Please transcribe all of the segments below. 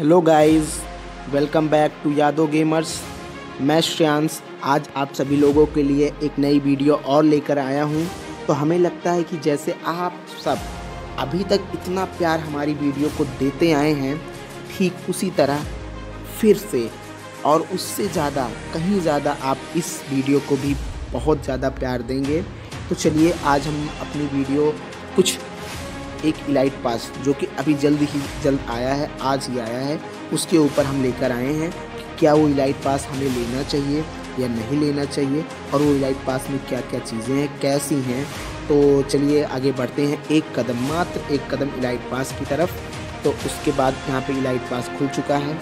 Hello guys welcome back to Yadav gamers मैं श्रेयांश। आज आप सभी लोगों के लिए एक नई वीडियो और लेकर आया हूँ। तो हमें लगता है कि जैसे आप सब अभी तक इतना प्यार हमारी वीडियो को देते आए हैं, ठीक उसी तरह फिर से और उससे ज़्यादा, कहीं ज़्यादा आप इस वीडियो को भी बहुत ज़्यादा प्यार देंगे। तो चलिए आज हम अपनी वीडियो कुछ एक इलाइट पास जो कि अभी जल्द ही जल्द आया है आज ही आया है। उसके ऊपर हम लेकर आए हैं कि क्या वो इलाइट पास हमें लेना चाहिए या नहीं लेना चाहिए और वो इलाइट पास में क्या क्या चीज़ें हैं कैसी हैं। तो चलिए आगे बढ़ते हैं एक कदम मात्र एक कदम इलाइट पास की तरफ़। तो उसके बाद यहाँ पे इलाइट पास खुल चुका है।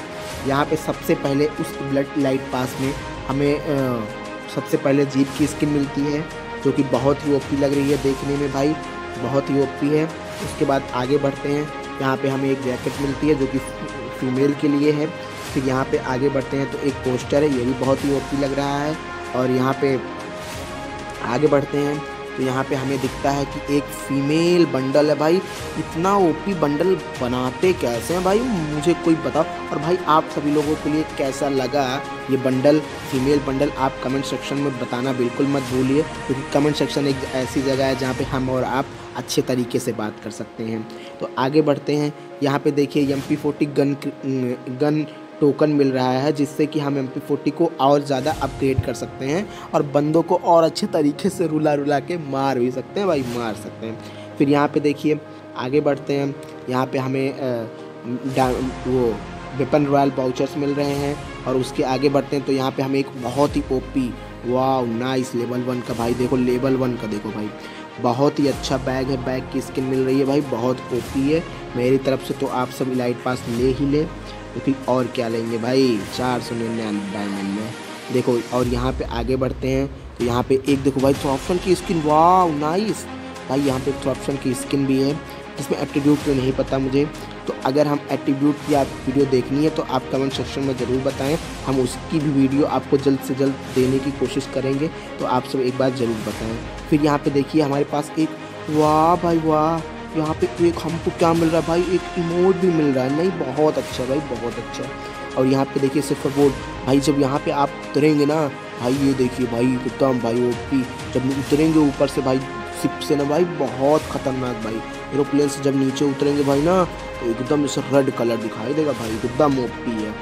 यहाँ पे सबसे पहले उस ब्लड इलाइट पास में हमें आ, सबसे पहले जीप की स्किन मिलती है जो कि बहुत ही ओपी लग रही है देखने में भाई बहुत ही ओपी है। उसके बाद आगे बढ़ते हैं। यहाँ पे हमें एक जैकेट मिलती है जो कि फीमेल के लिए है। फिर यहाँ पे आगे बढ़ते हैं तो एक पोस्टर है, ये भी बहुत ही ओपी लग रहा है। और यहाँ पे आगे बढ़ते हैं तो यहाँ पे हमें दिखता है कि एक फ़ीमेल बंडल है भाई। इतना ओपी बंडल बनाते कैसे हैं भाई? मुझे कोई बताओ। और भाई, आप सभी लोगों के लिए कैसा लगा ये बंडल फीमेल बंडल आप कमेंट सेक्शन में बताना बिल्कुल मत भूलिए, क्योंकि कमेंट सेक्शन एक ऐसी जगह है जहाँ पे हम और आप अच्छे तरीके से बात कर सकते हैं। तो आगे बढ़ते हैं। यहाँ पे देखिए M P forty gun gun token मिल रहा है जिससे कि हम एम पी फोर्टी को और ज़्यादा अपग्रेड कर सकते हैं और बंदों को और अच्छे तरीके से रुला रुला के मार भी सकते हैं भाई मार सकते हैं। फिर यहाँ पे देखिए आगे बढ़ते हैं। यहाँ पे हमें आ, वो वेपन रॉयल बाउचर्स मिल रहे हैं और उसके आगे बढ़ते हैं। तो यहाँ पे हमें एक बहुत ही ओपी वाह नाइस लेवल वन का भाई देखो लेवल वन का देखो भाई। बहुत ही अच्छा बैग है बैग की स्किन मिल रही है भाई, बहुत ओपी है। मेरी तरफ़ से तो आप सब इलाइट पास ले ही ले। तो फिर और क्या लेंगे भाई? चार सौ निन्यानवे डायमंड में। देखो, और यहाँ पे आगे बढ़ते हैं। तो यहाँ पे एक देखो भाई थ्रॉप्शन की स्किन वाह नाइस भाई, यहाँ पे थ्रॉप्शन की स्किन भी है, जिसमें एट्रीब्यूट तो नहीं पता मुझे। तो अगर हम एट्रीब्यूट की आप वीडियो देखनी है तो आप कमेंट सेक्शन में ज़रूर बताएँ। हम उसकी भी वीडियो आपको जल्द से जल्द देने की कोशिश करेंगे तो आप सब एक बार ज़रूर बताएँ। फिर यहाँ पे देखिए, हमारे पास एक, वाह भाई, वाह, यहाँ पे एक हमको क्या मिल रहा है भाई? एक इमोट भी मिल रहा है। नहीं, बहुत अच्छा भाई, बहुत अच्छा। और यहाँ पे देखिए, सिर्फ़ बोर्ड भाई, जब यहाँ पे आप उतरेंगे ना, भाई, ये देखिए भाई, एकदम भाई ओपी जब उतरेंगे ऊपर से भाई सिप से ना भाई बहुत खतरनाक भाई। एरोप्लेन से जब नीचे उतरेंगे भाई ना तो एकदम जैसे रेड कलर दिखाई देगा भाई एकदम ओपी है।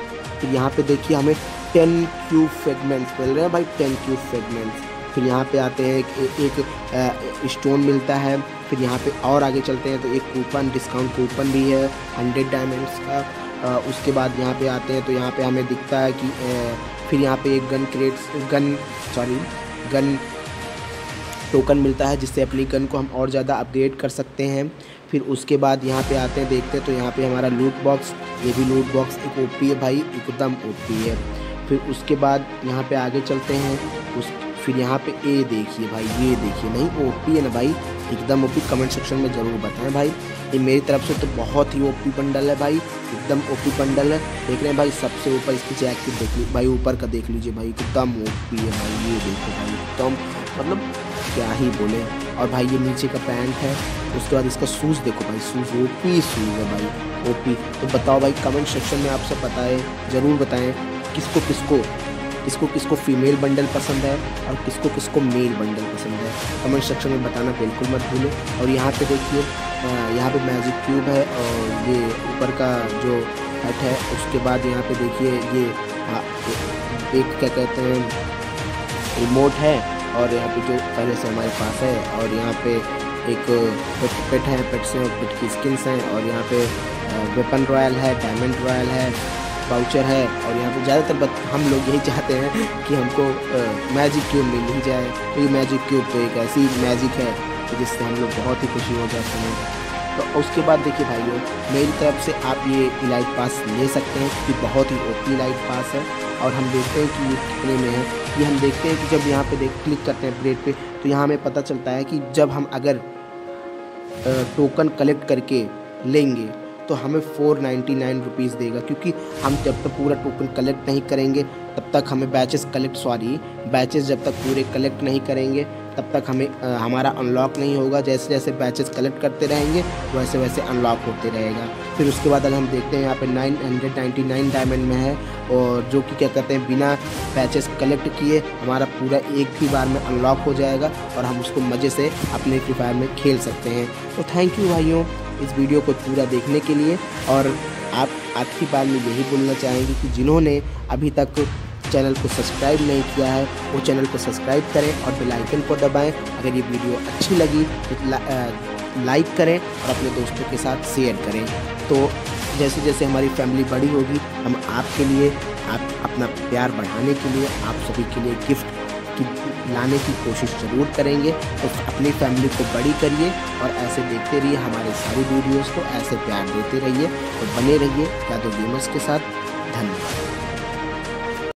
फिर यहाँ पे देखिए हमें टेन क्यूब फ्रेगमेंट्स मिल रहे हैं भाई टेन क्यूब फ्रेगमेंट्स फिर यहाँ पे आते हैं एक, एक स्टोन मिलता है। फिर यहाँ पे और आगे चलते हैं तो एक कूपन डिस्काउंट कूपन भी है हंड्रेड डायमंड्स का। आ, उसके बाद यहाँ पे आते हैं तो यहाँ पे हमें दिखता है कि आ, फिर यहाँ पे एक gun crate gun sorry gun token मिलता है, जिससे अपनी गन को हम और ज़्यादा अपग्रेड कर सकते हैं। फिर उसके बाद यहाँ पे आते हैं, देखते हैं तो यहाँ पे हमारा लूट बॉक्स ये भी लूट बॉक्स एक ओपी है भाई, एकदम ओपी है। फिर उसके बाद यहाँ पे आगे चलते हैं, उस, फिर यहाँ पे ए देखिए भाई, ये देखिए, नहीं ओपी है ना भाई, एकदम ओपी कमेंट सेक्शन में ज़रूर बताएँ भाई। ये मेरी तरफ़ से तो बहुत ही ओपी बंडल है भाई, एकदम ओपी बंडल है। देख रहे हैं भाई, सबसे ऊपर इसकी जैकेट देख लीजिए भाई ऊपर का देख लीजिए भाई, एकदम ओपी है भाई, ये देखो भाई, एकदम मतलब क्या ही बोले। और भाई ये नीचे का पैंट है, उसके बाद इसका शूज़ देखो भाई, शूज़ ओपी शूज़ है भाई ओपी तो बताओ भाई कमेंट सेक्शन में आप सब बताएँ, ज़रूर बताएँ, किसको किसको किसको किसको फीमेल बंडल पसंद है और किसको किसको मेल बंडल पसंद है। कमेंट सेक्शन में बताना बिल्कुल मत भूलें। और यहाँ पे देखिए यहाँ पे मैजिक क्यूब है और ये ऊपर का जो हट है, उसके बाद यहाँ पे देखिए ये एक क्या कहते हैं रिमोट है। और यहाँ पे जो पहले से हमारे पास है और यहाँ पे एक पेट पेट है पेट से पेट की स्किन्स हैं और यहाँ पे वेपन रॉयल है, डायमंड रॉयल है, पाउचर है और यहाँ पे ज़्यादातर हम लोग यही चाहते हैं कि हमको मैजिक क्यूब मिल ही जाए क्योंकि मैजिक क्यूब तो एक ऐसी मैजिक है जिससे हम लोग बहुत ही खुशी हो जाते हैं। तो उसके बाद देखिए भाइयों, मेरी तरफ़ से आप ये इलाइट पास ले सकते हैं क्योंकि बहुत ही ओपी इलाइट पास है और हम देखते हैं कि ये कितने में है। ये हम देखते हैं कि जब यहाँ पे देख क्लिक करते हैं प्लेट पे तो यहाँ हमें पता चलता है कि जब हम अगर टोकन कलेक्ट करके लेंगे तो हमें फोर नाइन्टी नाइन रुपीज़ देगा, क्योंकि हम जब तक पूरा टोकन कलेक्ट नहीं करेंगे, तब तक हमें बैचेस कलेक्ट सॉरी बैचेस जब तक पूरे कलेक्ट नहीं करेंगे तब तक हमें आ, हमारा अनलॉक नहीं होगा। जैसे जैसे बैचेस कलेक्ट करते रहेंगे वैसे वैसे अनलॉक होते रहेगा। फिर उसके बाद अगर हम देखते हैं यहाँ पे 999 डायमंड में है और जो कि क्या कहते हैं बिना पैचेस कलेक्ट किए हमारा पूरा एक ही बार में अनलॉक हो जाएगा और हम उसको मज़े से अपने फ्री फायर में खेल सकते हैं। तो थैंक यू भाइयों इस वीडियो को पूरा देखने के लिए और आप आखिरी बार में यही बोलना चाहेंगे कि जिन्होंने अभी तक चैनल को सब्सक्राइब नहीं किया है, वो चैनल को सब्सक्राइब करें और बेल आइकन को दबाएँ। अगर ये वीडियो अच्छी लगी तो लाइक करें और अपने दोस्तों के साथ शेयर करें। तो जैसे जैसे हमारी फैमिली बड़ी होगी, हम आपके लिए, आप अपना प्यार बढ़ाने के लिए, आप सभी के लिए गिफ्ट की, लाने की कोशिश ज़रूर करेंगे। तो अपनी फैमिली को बड़ी करिए और ऐसे देखते रहिए हमारे सारी वीडियोस को, ऐसे प्यार देते रहिए तो बने रहिए यादव गेमर्स के साथ।